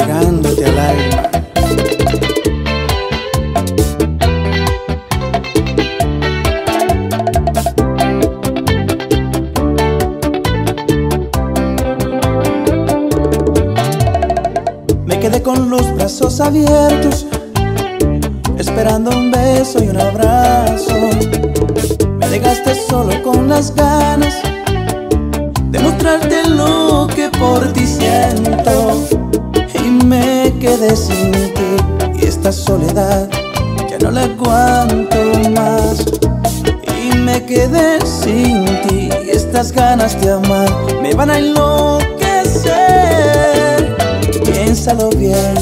llegándote al alma. Me quedé con los brazos abiertos, esperando un beso y un abrazo. Me dejaste solo con las ganas de mostrarte lo que por ti siento. Quedé sin ti y esta soledad ya no la aguanto más. Y me quedé sin ti y estas ganas de amar me van a enloquecer. Piénsalo bien,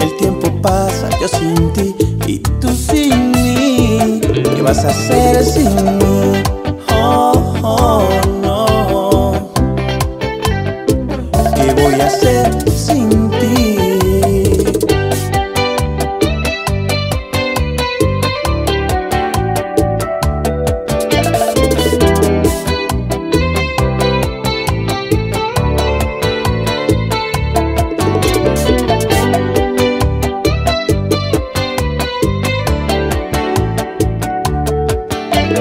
el tiempo pasa yo sin ti y tú sin mí. ¿Qué vas a hacer sin mí?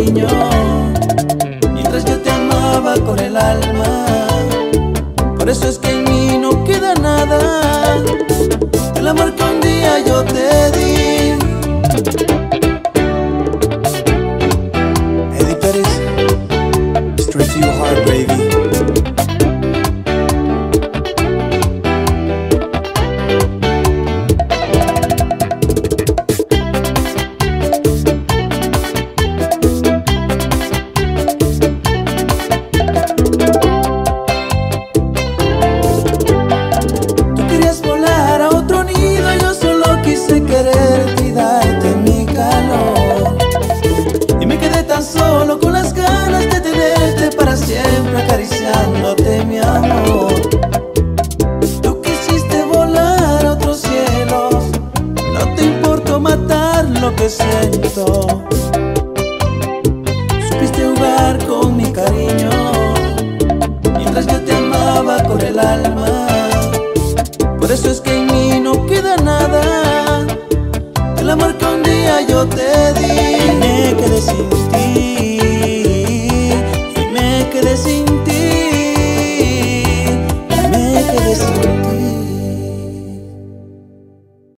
cariño, mientras yo te amaba con el alma. Por eso es que en mí no queda nada. El amor que un día yo te di. Eddie Pérez Straight to your heart, baby lo que siento. Supiste jugar con mi cariño, mientras yo te amaba con el alma. Por eso es que en mí no queda nada El amor que un día yo te di